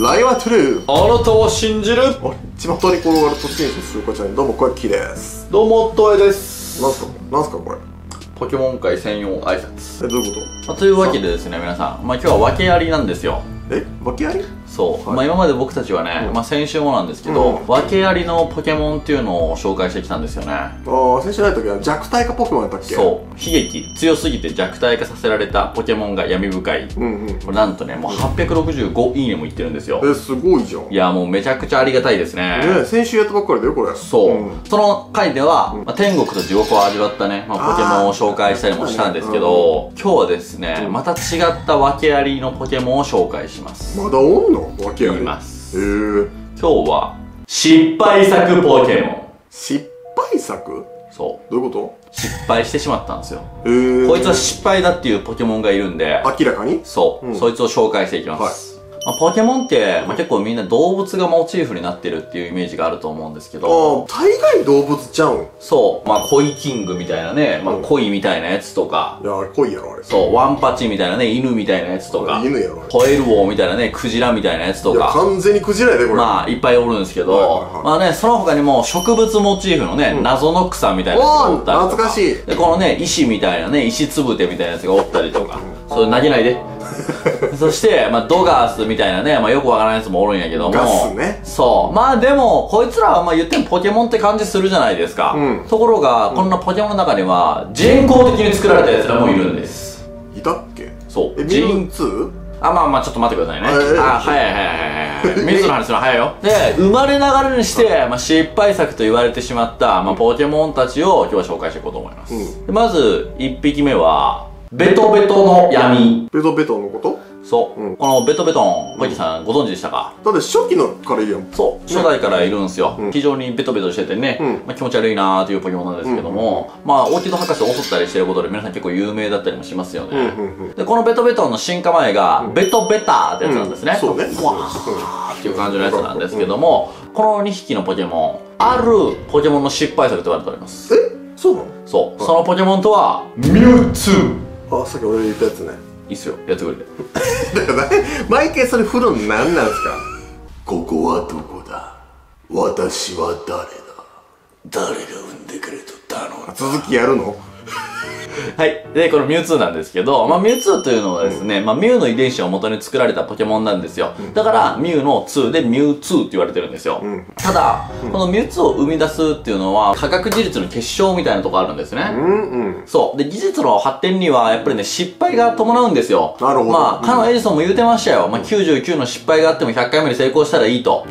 ライワトゥルー。あなたは信じる？あれ巷に転がる突進するこちらにどうもこれキーです。どうもトエです。なんすかなんすかこれ？ポケモン界専用挨拶、えどういうこまあ、というわけでですね皆さん、まあ、今日は訳ありなんですよ。とえ訳あり？そう、はい。まあ、今まで僕たちはね、うん。まあ、先週もなんですけど、うん。訳ありのポケモンっていうのを紹介してきたんですよね。ああ先週ない時は弱体化ポケモンやったっけ？そう。悲劇強すぎて弱体化させられたポケモンが闇深い。うんうん。これなんとねもう865いいねもいってるんですよ。えすごいじゃん。いやもうめちゃくちゃありがたいですね。ね先週やったばっかりだよこれ。そう、ん。その回では、まあ、天国と地獄を味わったね、まあ、ポケモンを紹介したりもしたんですけど、今日はですね、うん。また違った訳ありのポケモンを紹介します。まだおんの？訳あり言います。へえ今日は、失敗作ポケモン。失敗作？そどういうこう。失敗してしまったんですよ。とへえこいつは失敗だっていうポケモンがいるんで、明らかに？そう、うんそいつを紹介していきます。まあ、ポケモンって、まあ、結構みんな動物がモチーフになってるっていうイメージがあると思うんですけあど、あ大概動物ちゃうん？そう、まあ、コイキングみたいなね、まあ、うん。コイみたいなやつとか、いや濃いやろあれ。そう、ワンパチみたいなね、犬みたいなやつとか、犬やろあれ。ホエルウオみたいなね、クジラみたいなやつといやか、完全にクジラやでこれ。まあ、いっぱいおるんですけど、はいはいはい。まあね、その他にも植物モチーフのね、うん。謎の草みたいなやつがおったりとか。懐かしい。で、このね、石みたいなね、石つぶてみたいなやつがおったりとか、それ投げないで。そして、まあ、ドガースみたいなね、まあ、よくわからないやつもおるんやけども。ガスねそう。まあでも、こいつらはまあ言ってもポケモンって感じするじゃないですか。うんところが、こんなポケモンの中には、人工的に作られたやつらもいるんです。いたっけ？そう。え人ウツー？あ、まあまあ、ちょっと待ってくださいね。あ、はいはいはいはいはい。水の話の早いよ。で、生まれながらにして、まあ、失敗作と言われてしまった、まあ、ポケモンたちを今日は紹介していこうと思います。うんでまず、1匹目は、ベトベトの闇。ベトベトのこと？そう。うん。このベトベトン、小池さんご存知でしたか？だって初期のからいるやん。そう、初代からいるんですよ。うん。非常にベトベトしててね、うん。まあ、気持ち悪いなーというポケモンなんですけども、まあ、オーキッド博士を襲ったりしてることで皆さん結構有名だったりもしますよね。うんうんうんで、このベトベトンの進化前が、ベトベターってやつなんですね。うん。そうね。わーっていう感じのやつなんですけども、この2匹のポケモン、あるポケモンの失敗作と言われております。え？そうなの？そう、そのポケモンとは、ミュウツー。あさっき俺言ったやつね。いいっすよ、やってくれて。だからね毎回それ振るの何なんすか？ここはどこだ？私は誰だ？誰が産んでくれと頼んだ続きやるの？はい。で、このミュウツーなんですけど、まあ、ミュウツーというのはですね、まあ、ミュウの遺伝子を元に作られたポケモンなんですよ。だから、ミュウの2でミュウツーって言われてるんですよ。んただ、このミュウツーを生み出すっていうのは、科学技術の結晶みたいなとこあるんですね。うんうんそう。で、技術の発展には、やっぱりね、失敗が伴うんですよ。なるほどまあ、かのエジソンも言うてましたよ。まあ、99の失敗があっても100回目に成功したらいいと。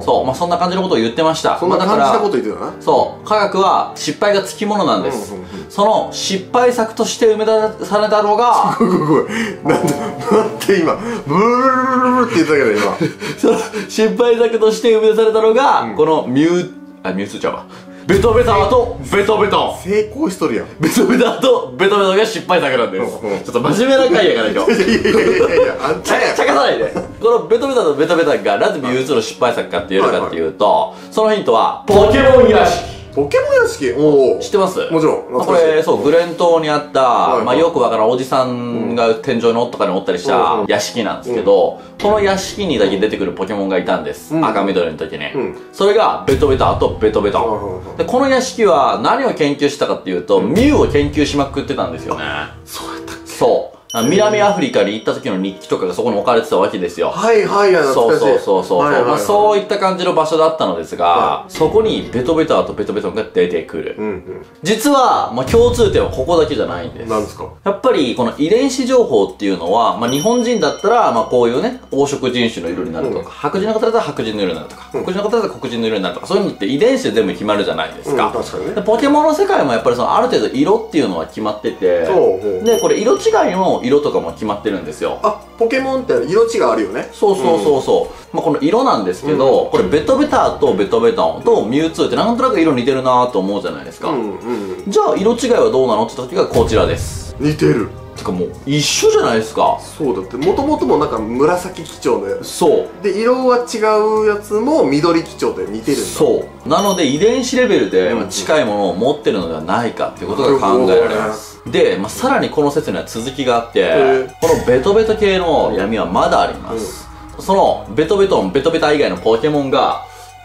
そう。まあ、そんな感じのことを言ってました。そんな感じたこと言ってたなそう。科学は失敗がつきものなんです。うんうんその失敗作として生み出されたのが、ごめんごめんなんでなんで今ブルルルルルって言ったけど今その失敗作として生み出されたのが、このミュウ、あ、ミュウツちゃうわ。ベトベタとベトベト。成功しとるやんベトベタとベトベトが失敗作なんです。うんうんちょっと真面目な回やから今日。いやいやいやいやあんちゃたやちゃかさないで。このベトベタとベトベタがなぜミュウツの失敗作かって言えるかっていうと、そのヒントは、ポケモン屋敷。ポケモン屋敷？おお知ってます？もちろん。まあこれ、そう、グレン島にあった、いはい。まあよくわからんおじさんが天井におったかにおったりしうん。うたん。屋敷なんですけど、この屋敷にだけ出てくるポケモンがいたんです。うん。赤緑の時に。うん。それが、ベトベタとベトベうんうんトうん。で、この屋敷は何を研究したかっていうと、ミュウを研究しまくってたんですよね。そうやったそう。南アフリカに行った時の日記とかがそこに置かれてたわけですよ。はいはいはいそうそうそうそう。はいはいはいまあ、そういった感じの場所だったのですが、そこにベトベタとベトベトが出てくる。うんうん実は、まあ、共通点はここだけじゃないんです。なんですか？やっぱり、この遺伝子情報っていうのは、まあ、日本人だったら、まあ、こういうね、黄色人種の色になるとか、うん白人の方だったら白人の色になるとか、黒人の方だったら黒人の色になるとか、そういうのって遺伝子で全部決まるじゃないですか。うん確かにねでポケモンの世界もやっぱりその、ある程度色っていうのは決まってて、そうで、これ色違いの色とかも決まってるんですよ。あポケモンって色違いあるよね。そうそうそうそう、まあ、この色なんですけど、これベトベターとベトベトンとミュウツーってなんとなく色似てるなと思うじゃないですか、うんうん。じゃあ色違いはどうなのって時がこちらです。似てるてかもう一緒じゃないですか。そうだってもともともなんか紫基調のやつ。そう。で色が違うやつも緑基調で似てるんだ。そう。なので遺伝子レベルで近いものを持ってるのではないかっていうことが考えられます。で、まあ、さらにこの説には続きがあってへこのベトベト系の闇はまだあります、そのベトベトンベトベタ以外のポケモンが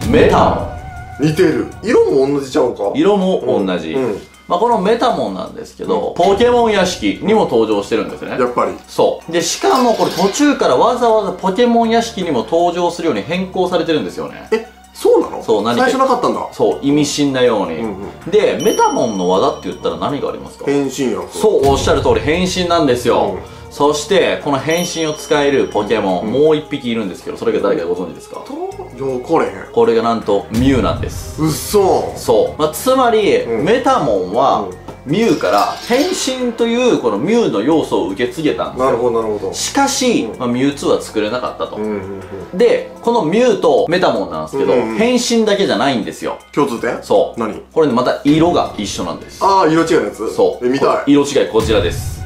メタモン。似てる。色も同じちゃうんか。色も同じ、うんうんまあ、このメタモンなんですけど、ポケモン屋敷にも登場してるんですね。やっぱり。そう。でしかもこれ途中からわざわざポケモン屋敷にも登場するように変更されてるんですよね。えそうなの？そう何か。最初なかったんだ。そう意味深なように、うんでメタモンの技って言ったら何がありますか？変身やんそうおっしゃる通り変身なんですよ、うん。そしてこの変身を使えるポケモン、もう一匹いるんですけどそれが誰かご存知ですか？とよこれへん。これがなんとミュウなんです。うっそそう、まあ、つまり、うん。メタモンは、うんミュウから変身というこのミュウの要素を受け継げたんですなるよほどなるほど。しかし、うん。まあ、ミュウ2は作れなかったと、うんうんうん。でこのミュウとメタモンなんですけど、うんうん。変身だけじゃないんですよ。共通点？そう。何？これねまた色が一緒なんです。ああ色違いのやつ？そう。え見たい。こ色違いこちらです。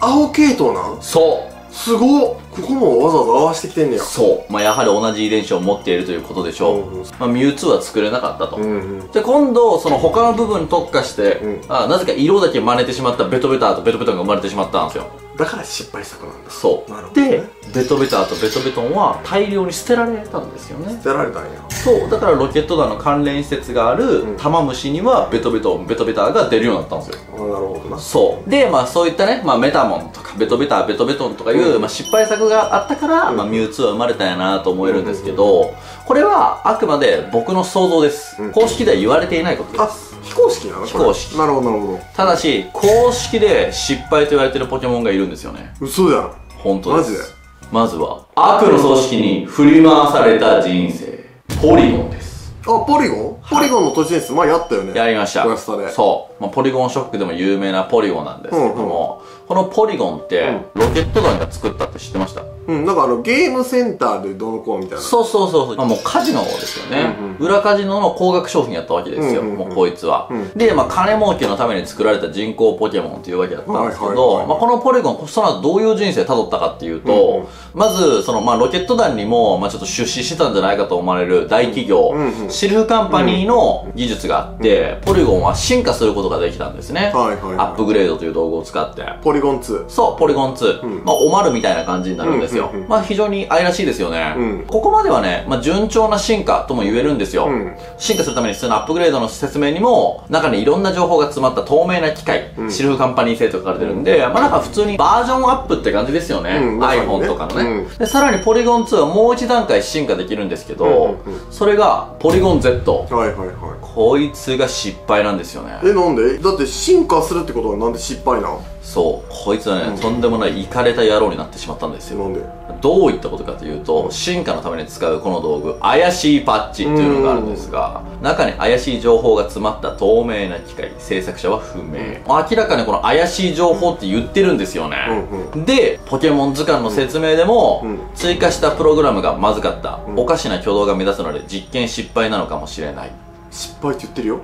青系統なん？そう。すごっここもわざわざ合わせてきてんねや。そう、まあ、やはり同じ遺伝子を持っているということでしょう、うんうん。まあ、ミュウ2は作れなかったと、うんうん。で今度その他の部分に特化して、うん。あなぜか色だけ真似てしまったベトベターとベトベトンが生まれてしまったんですよ。だから失敗作なんだ。そう、ね。でベトベターとベトベトンは大量に捨てられたんですよね。捨てられたんや。そう。だからロケット団の関連施設があるうん。玉虫にはベトベトンベトベターが出るようになったんですよ。あなるほどな。そう。でまあそういったね、まあ、メタモンとかベトベターベトベトンとかいう、うん。まあ、失敗作があったから、うんまあ、ミュウツーは生まれたんやなと思えるんですけど、これはあくまで僕の想像です、うん。公式では言われていないことあです。非公式なの？非公式。なるほどなるほど。ただし公式で失敗と言われてるポケモンがいるんですよね。嘘じゃん。本当です。マジで？まずは悪の組織に振り回された人生。ポリゴンです。あポリゴン？ポリゴンの都市伝説前やったよね。やりました。クエストで。そう、まあ、ポリゴンショックでも有名なポリゴンなんですけども、このポリゴンって、ロケット団が作ったって知ってました？うん。なんかあのゲームセンターでどうのこうみたいな。そうそうそうそう、まあ、もうカジノですよね、うんうん裏カジノの高額商品やったわけですよ、うんうんうん。もうこいつは、うん。で、まあ、金儲けのために作られた人工ポケモンっていうわけだったんですけど、はいはいはいまあ、このポリゴンその後どういう人生をたどったかっていうと、うんうん。まずその、まあ、ロケット団にも、まあ、ちょっと出資してたんじゃないかと思われる大企業、うんうんシルフカンパニーの技術があって、ポリゴンは進化することができたんですね、はいはいはい。アップグレードという道具を使って。ポリゴン2そう、ポリゴン2。うん。まあ、おまるみたいな感じになるんですよ。うんうんうんまあ、非常に愛らしいですよね。うん。ここまではね、まあ、順調な進化とも言えるんですよ。うん。進化するために必要なアップグレードの説明にも、中にいろんな情報が詰まった透明な機械、うん。シルフカンパニー製と書かれてるんで、まあ、なんか普通にバージョンアップって感じですよね。うん。iPhone とかのね、うん。で。さらにポリゴン2はもう一段階進化できるんですけど、うんうんうん。それがポリゴン Z。はいはいはいこいつが失敗なんですよね。えなんで？だって進化するってことはなんで失敗なん？そう、こいつはね、とんでもないイカれた野郎になってしまったんですよ。なんで？どういったことかというと、進化のために使うこの道具、怪しいパッチっていうのがあるんですが、中に怪しい情報が詰まった透明な機械、制作者は不明。明らかにこの怪しい情報って言ってるんですよね。うん。で、ポケモン図鑑の説明でも、うん。追加したプログラムがまずかった、うん。おかしな挙動が目立つので実験失敗なのかもしれない。失敗って言ってるよ。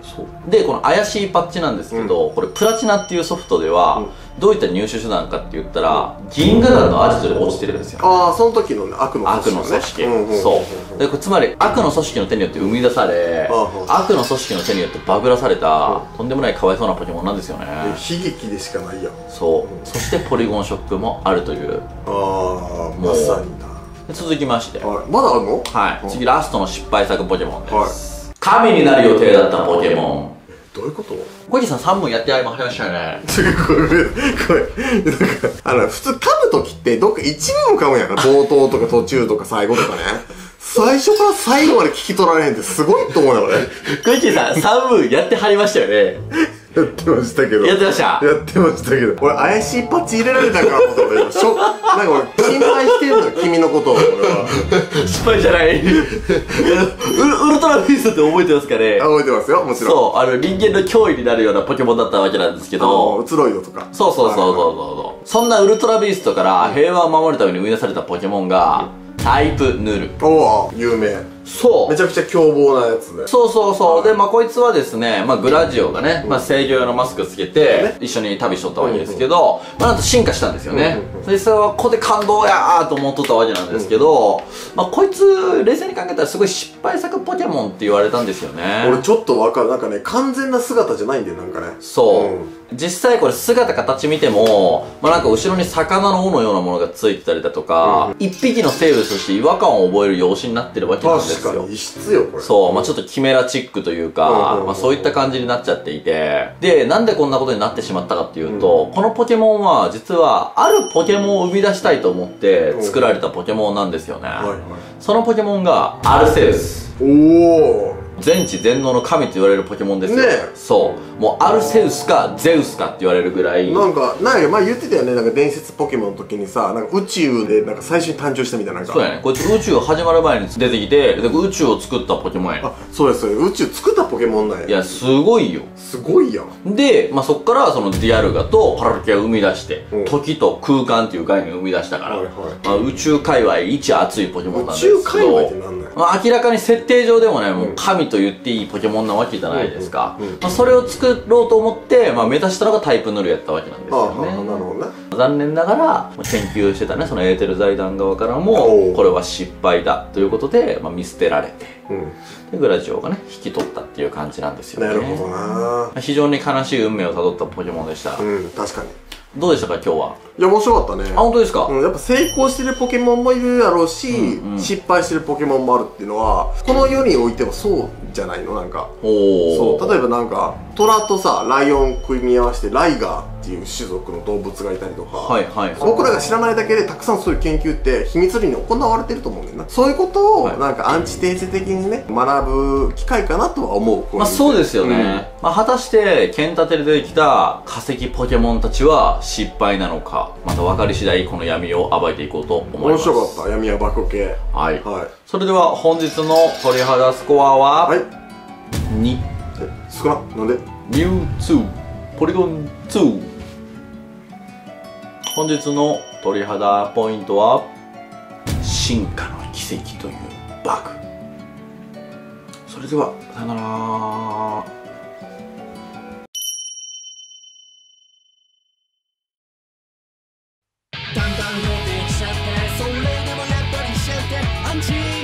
でこの怪しいパッチなんですけど、これプラチナっていうソフトでは、うん。どういった入手手段かって言ったら銀河団のアジトで落ちてるんですよ。ああその時のね悪の悪の組織、ねうんうんそう。でこれつまり悪の組織の手によって生み出され、うん悪の組織の手によってバグらされた、とんでもないかわいそうなポケモンなんですよね、え悲劇でしかないやん。そう。そしてポリゴンショックもあるという。ああまさにな。で続きまして。ははい。まだあるの？い。次ラストの失敗作ポケモンです、神になる予定だったポケモン。どういうこと？小池さん3分やってありましたよね。これこれなんかあの普通噛む時ってどっか一部も噛むやんか冒頭とか途中とか最後とかね。最初から最後まで聞き取られへんってすごいと思うよ俺。小池さん3分やってはりましたよねやってましたけど。やってました？やってましたけど。俺怪しいパッチ入れられたんかなと思って俺今ショなんか俺心配してるのよ君のことを。俺は失敗じゃない。ウルトラビーストって覚えてますかね？あ覚えてますよもちろん。そうあの人間の脅威になるようなポケモンだったわけなんですけど。移ろいドとかそうそうそうそうそうそうそんなウルトラビーストから平和を守るために生み出されたポケモンがタイプヌルおお有名そう。めちゃくちゃ凶暴なやつで。そうそうそう。で、まあ、こいつはですね、まあ、グラジオがね、まあ、制御用のマスクつけて、一緒に旅しとったわけですけど、まあ、なんと進化したんですよね。それそれはここで感動やーと思っとったわけなんですけど、まあ、こいつ、冷静に考えたらすごい失敗作ポケモンって言われたんですよね。俺ちょっとわかる。なんかね完全な姿じゃないんだよなんかね。そう、うん。実際これ姿形見ても、まあ、なんか後ろに魚の尾のようなものがついてたりだとか、一匹の生物として違和感を覚える容姿になってるわけなんです異質よこれ。そう、まあちょっとキメラチックというかう、んまあそういった感じになっちゃっていて、で、なんでこんなことになってしまったかっていうと、このポケモンは実はあるポケモンを生み出したいと思って作られたポケモンなんですよね。はいはい。そのポケモンがアルセウス。おお全知全能の神と言われるポケモンですよ。ねえ。そう。もうアルセウスかゼウスかって言われるぐらい。なんかなんか前言ってたよね。なんか伝説ポケモンの時にさなんか宇宙でなんか最初に誕生したみたいななんか。そうやね。こいつ宇宙始まる前に出てきて、で宇宙を作ったポケモンやねあそうですそう宇宙作ったポケモンなんや。いや、すごいよ。すごいやん。で、まあ、そこからそのディアルガとパラルケを生み出して、うん。時と空間っていう概念を生み出したから、はいはい。まあ、宇宙界隈一熱いポケモンなんですけど。宇宙界隈ってなんなんや？まあ、明らかに設定上でもね、もう神と言っていいポケモンなわけじゃないですか。まあ、それを作ろうと思って、まあ、目指したのがタイプヌルやったわけなんですよね。なるほどね残念ながら、まあ研究してたね、そのエーテル財団側からおも、うこれは失敗だということで、まあ、見捨てられて、うんでグラジオがね、引き取ったっていう感じなんですよね。なるほどな非常に悲しい運命をたどったポケモンでした。うん確かにどうでしたか、今日は？いや面白かったね。あ、本当ですか、うん、やっぱ成功してるポケモンもいるやろうし、うんうん。失敗してるポケモンもあるっていうのはこの世においてはそうじゃないの？なんか。そう例えばなんか虎とさライオン組み合わせてライガーっていう種族の動物がいたりとか、はいはい。僕らが知らないだけでたくさんそういう研究って秘密裏に行われてると思うんだよな。そういうことをはい。なんかアンチ定性的にね学ぶ機会かなとは思う。まあそうですよね。まあ果たして、ケンタテで出てきた化石ポケモンたちは失敗なのか、また分かり次第この闇を暴いていこうと思い面ます。白かった闇や爆系はい。はいそれでは本日の鳥肌スコアは、はい2、え少ななんで？ミュウツー、ポリゴン2。本日の鳥肌ポイントは、進化の奇跡というバグ。それでは、さよなら。だんだん増えてきちゃってそれでもやっぱりしちゃってアンチ。